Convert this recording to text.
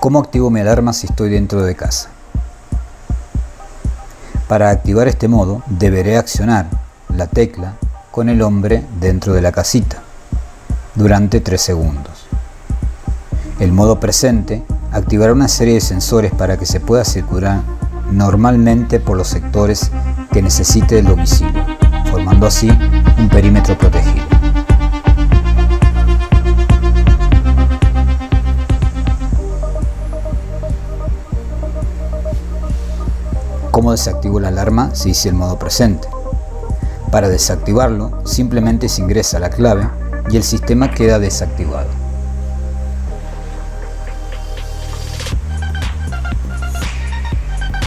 ¿Cómo activo mi alarma si estoy dentro de casa? Para activar este modo deberé accionar la tecla con el hombre dentro de la casita durante 3 segundos. El modo presente activará una serie de sensores para que se pueda circular normalmente por los sectores que necesite el domicilio, formando así un perímetro protegido. ¿Cómo la alarma si hice el modo presente? Para desactivarlo, simplemente se ingresa la clave y el sistema queda desactivado.